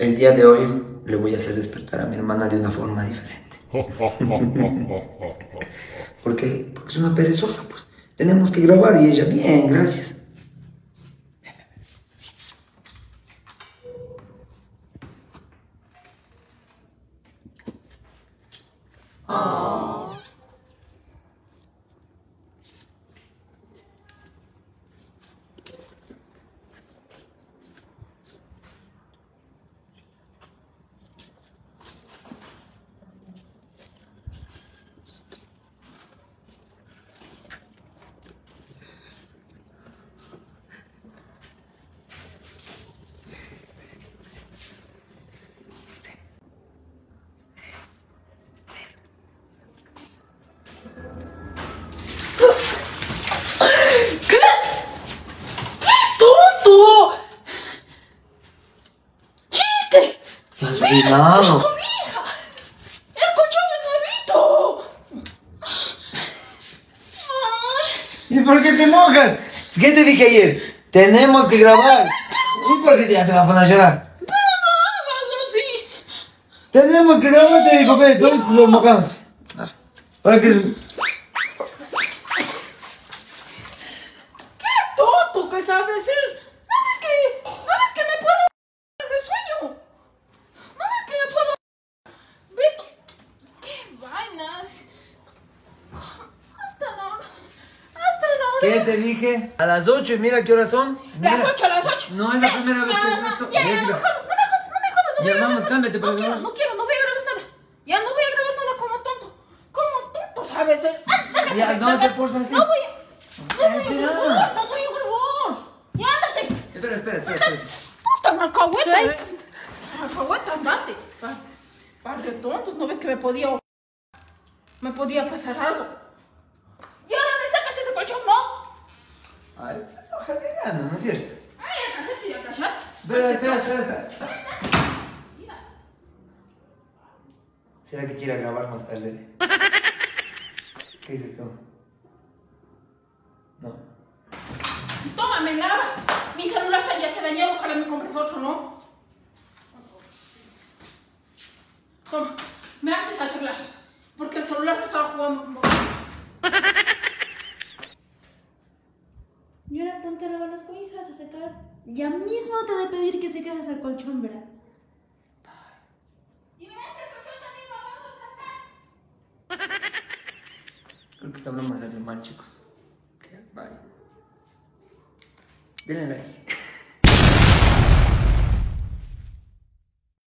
El día de hoy le voy a hacer despertar a mi hermana de una forma diferente. ¿Por qué? Porque es una perezosa, pues. Tenemos que grabar y ella, bien, gracias. ¡Tonto! ¡Cobija! ¡El colchón es nuevito! ¿Y por qué te enojas? ¿Qué te dije ayer? Tenemos que grabar. ¿Y por qué ya te vas a poner a llorar? pero no hagas así. Tenemos que grabar, te digo, ve, todos los mocanos. Para que... ¡Qué tonto que sabes ser! ¿No ves que, no ves que me puedo en el sueño? ¿No ves que me puedo... Beto, qué vainas. Hasta la hora. Hasta la hora. ¿Qué te dije? A las 8 y mira qué horas son. Las Mira. 8, las 8. No es la primera vez que haces esto. Ya, ya, no me jodas, no me jodas, no me jodas. No Ya, vamos, cámbiate nada. para No quiero, no quiero, no voy a grabar nada. Ya no voy a grabar nada como tonto. Como tonto sabes ser. Ándate, Ya, no te portas así. No voy a... No voy a grabar, no voy a grabar. Ya, ándate. Espera, espera, espera. espera. Puta alcahueta. Alcahueta, andate. Par, par de tontos, ¿no ves que me podía... Me podía pasar algo? Y ahora me sacas ese colchón, ¿no? Ay, ojalá gana, ¿no es cierto? Ay, ya cachate, ya cachate. Espera, espera, espera. ¿Será que quiera grabar más tarde? ¿Qué dices tú? No. Toma, me lavas. Mi celular está- ya se dañado, ojalá me compres otro, ¿no? Toma, me haces arreglar. Porque el celular no estaba jugando. Y ahora ponte a lavar las cobijas, a secar. Ya mismo te de pedir que seques el colchón, ¿verdad? Y ves que el colchón también vamos a sacar. Creo que esta broma salió mal, chicos. Ok, bye. Denle like.